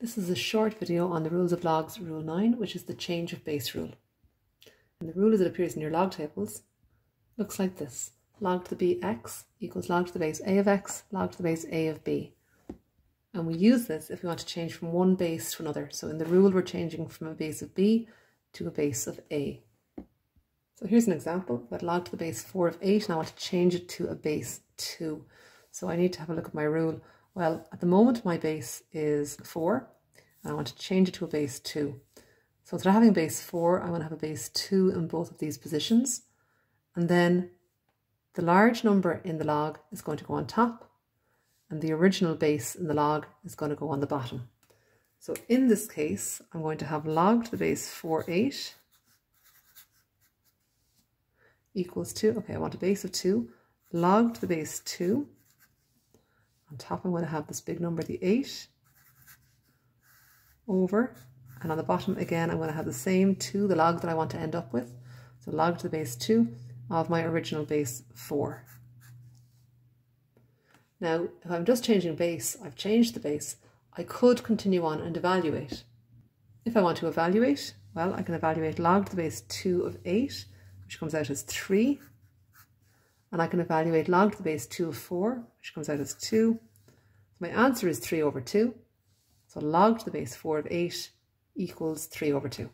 This is a short video on the rules of logs, rule 9, which is the change of base rule. And the rule as it appears in your log tables looks like this. Log to the bx equals log to the base a of x, log to the base a of b. And we use this if we want to change from one base to another. So in the rule, we're changing from a base of b to a base of a. So here's an example. I've log to the base 4 of 8 and I want to change it to a base 2. So I need to have a look at my rule. Well, at the moment my base is 4 and I want to change it to a base 2. So instead of having base 4, I'm going to have a base 2 in both of these positions. And then the large number in the log is going to go on top and the original base in the log is going to go on the bottom. So in this case, I'm going to have log to the base 4, 8 equals 2. Okay, I want a base of 2. Log to the base 2 on top I'm going to have this big number, the 8, over, and on the bottom again I'm going to have the same 2, the log that I want to end up with. So log to the base 2 of my original base 4. Now, if I'm just changing base, I've changed the base, I could continue on and evaluate. If I want to evaluate, well, I can evaluate log to the base 2 of 8, which comes out as 3, and I can evaluate log to the base 2 of 4, which comes out as 2. My answer is 3 over 2. So log to the base 4 of 8 equals 3 over 2.